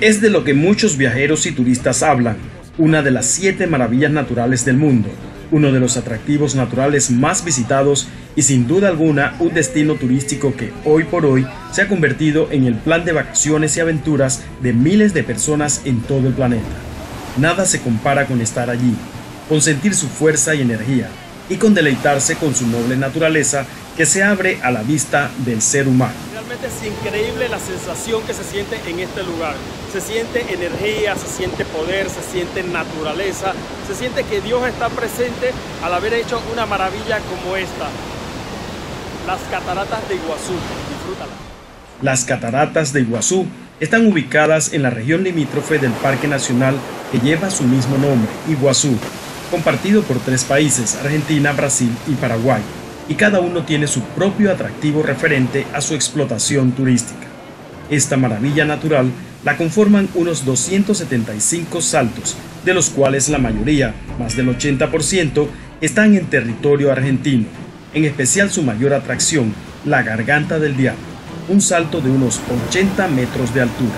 Es de lo que muchos viajeros y turistas hablan, una de las siete maravillas naturales del mundo, uno de los atractivos naturales más visitados y sin duda alguna un destino turístico que hoy por hoy se ha convertido en el plan de vacaciones y aventuras de miles de personas en todo el planeta. Nada se compara con estar allí, con sentir su fuerza y energía, y con deleitarse con su noble naturaleza que se abre a la vista del ser humano. Realmente es increíble la sensación que se siente en este lugar. Se siente energía, se siente poder, se siente naturaleza, se siente que Dios está presente al haber hecho una maravilla como esta. Las cataratas de Iguazú. Disfrútala. Las cataratas de Iguazú están ubicadas en la región limítrofe del Parque Nacional que lleva su mismo nombre, Iguazú, compartido por tres países, Argentina, Brasil y Paraguay, y cada uno tiene su propio atractivo referente a su explotación turística. Esta maravilla natural la conforman unos 275 saltos, de los cuales la mayoría, más del 80%, están en territorio argentino, en especial su mayor atracción, la Garganta del Diablo, un salto de unos 80 metros de altura.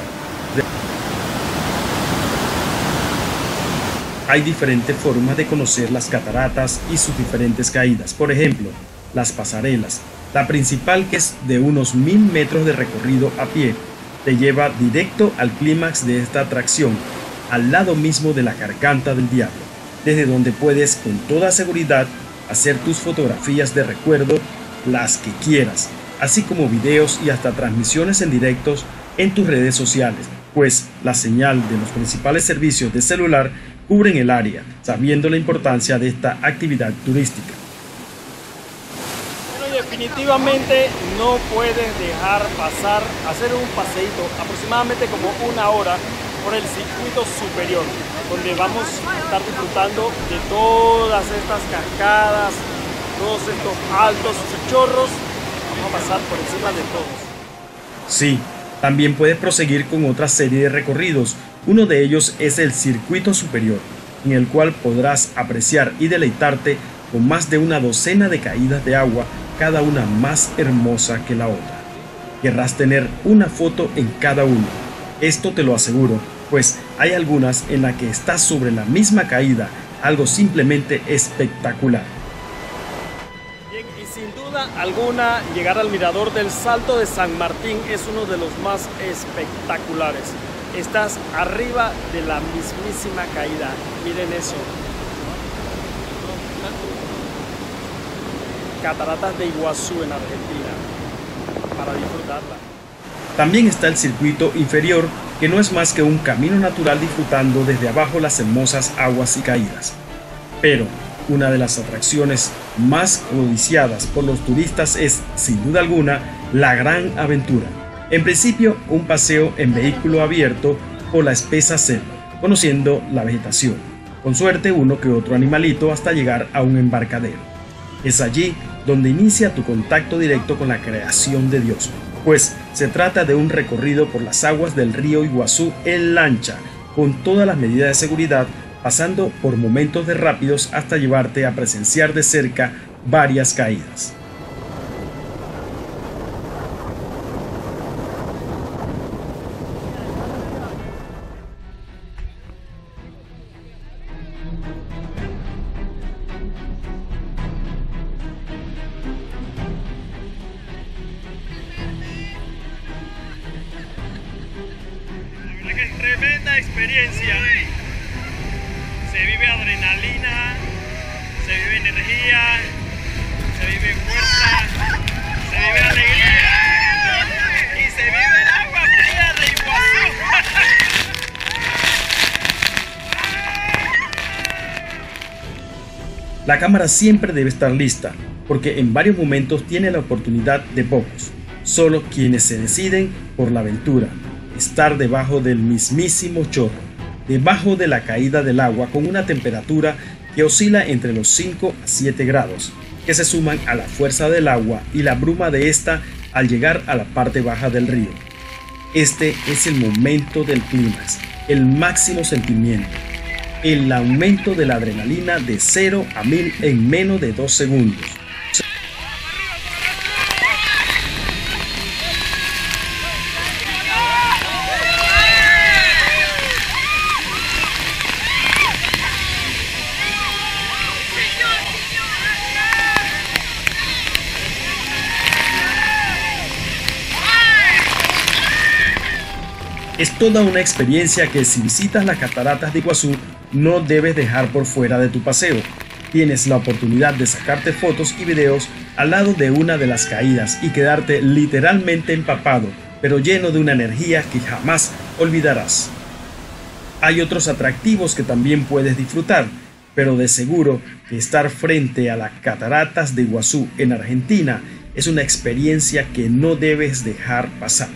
Hay diferentes formas de conocer las cataratas y sus diferentes caídas. Por ejemplo, las pasarelas. La principal, que es de unos mil metros de recorrido a pie, te lleva directo al clímax de esta atracción, al lado mismo de la garganta del diablo, desde donde puedes con toda seguridad hacer tus fotografías de recuerdo, las que quieras, así como videos y hasta transmisiones en directos en tus redes sociales, pues la señal de los principales servicios de celular cubren el área, sabiendo la importancia de esta actividad turística. Definitivamente no puedes dejar pasar, hacer un paseíto aproximadamente como una hora por el circuito superior, donde vamos a estar disfrutando de todas estas cascadas, todos estos altos chorros, vamos a pasar por encima de todos. Sí, también puedes proseguir con otra serie de recorridos. Uno de ellos es el circuito superior, en el cual podrás apreciar y deleitarte con más de una docena de caídas de agua, cada una más hermosa que la otra. Querrás tener una foto en cada uno. Esto te lo aseguro, pues hay algunas en las que estás sobre la misma caída, algo simplemente espectacular sin duda alguna, llegar al mirador del Salto de San Martín es uno de los más espectaculares. Estás arriba de la mismísima caída. Miren eso. Cataratas de Iguazú en Argentina. Para disfrutarla. También está el circuito inferior, que no es más que un camino natural disfrutando desde abajo las hermosas aguas y caídas. Pero una de las atracciones más codiciadas por los turistas es, sin duda alguna, la Gran Aventura. En principio, un paseo en vehículo abierto por la espesa selva, conociendo la vegetación. Con suerte, uno que otro animalito hasta llegar a un embarcadero. Es allí donde inicia tu contacto directo con la creación de Dios, pues se trata de un recorrido por las aguas del río Iguazú en lancha, con todas las medidas de seguridad pasando por momentos de rápidos hasta llevarte a presenciar de cerca varias caídas. Tremenda experiencia se vive adrenalina, se vive energía, se vive fuerza, se vive alegría y se vive el agua fría de Iguazú. La cámara siempre debe estar lista, porque en varios momentos tiene la oportunidad de pocos, solo quienes se deciden por la aventura, estar debajo del mismísimo chorro debajo de la caída del agua con una temperatura que oscila entre los 5 a 7 grados, que se suman a la fuerza del agua y la bruma de esta al llegar a la parte baja del río. Este es el momento del clímax, el máximo sentimiento, el aumento de la adrenalina de 0 a 1000 en menos de 2 segundos Es toda una experiencia que si visitas las cataratas de Iguazú no debes dejar por fuera de tu paseo. Tienes la oportunidad de sacarte fotos y videos al lado de una de las caídas y quedarte literalmente empapado, pero lleno de una energía que jamás olvidarás. Hay otros atractivos que también puedes disfrutar, pero de seguro que estar frente a las cataratas de Iguazú en Argentina es una experiencia que no debes dejar pasar.